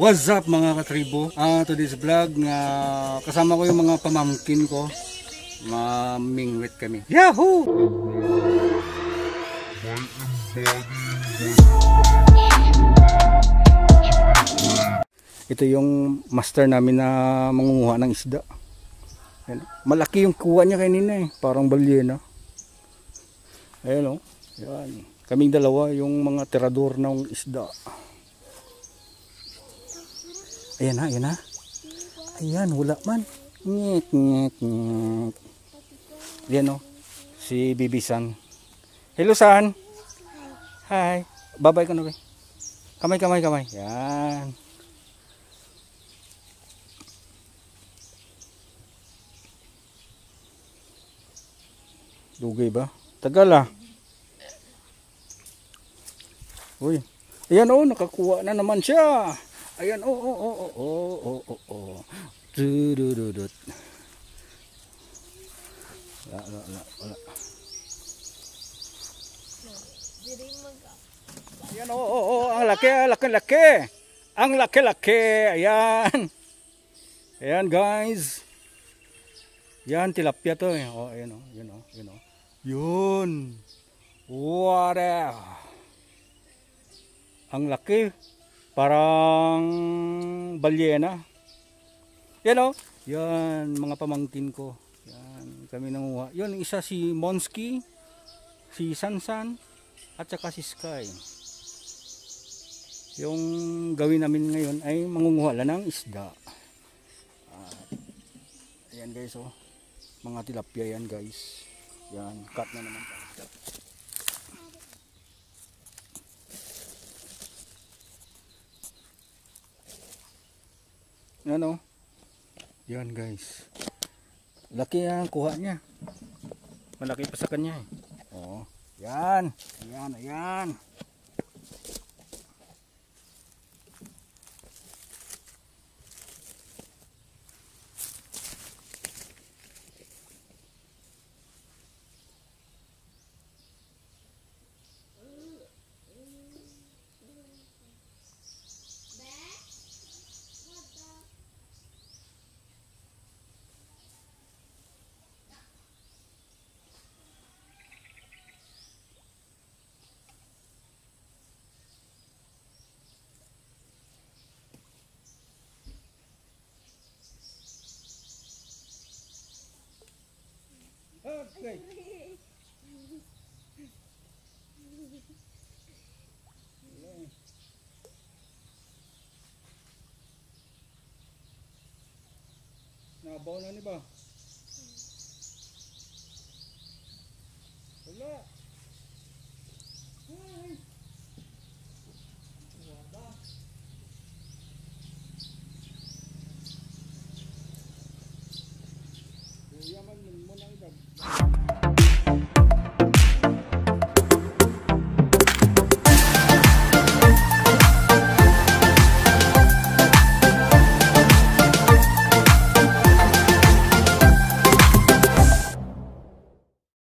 What's up mga katribo? Ah, today's vlog nga kasama ko yung mga pamangkin ko. Mamingwit kami. Yahoo! Ito yung master namin na mangunguha ng isda. Yan. Malaki yung kuha niya kanina eh. Parang balyena. Ayan o. Yan. Kaming dalawa yung mga tirador ng isda. Ayan na, ayan na. Ayan, wala man. Ngek, ngek, ngek. Ayan o. Si Bibi San. Hello San. Hi. Babay ka na ba? Kamay, kamay, kamay. Yan. Dugay ba? Tagal ah. Uy. Ayan oh, nakakuha na naman siya. Ayan oh, oh, oh, oh, oh, oh, oh, oh. Durududut. Wala, wala, wala, wala. Ayan oh, oh, oh, ang laki, ang laki, laki. Ang laki, laki. Ayan. Ayan guys. Yan, tilapia to eh. Oh, ayan oh, yun oh, yun oh. Yun. Water. Ang laki. Parang balyena. Yan oh. Yan, mga pamangkin ko. Yan, kami nanguha. Yun, isa si Monsky, si Sansan, at saka si Sky. Yung gawin namin ngayon ay mangunguha lang ng isda. Uh, ayan guys oh. Mga tilapia yan guys. Yan, cut na naman tayo. Ano? Yan guys. Laki ang kuha niya. Malaki pa sa kanya eh. Oh, yan. Ayan, ayan. Okay. Nabaw na ni ba? Wala.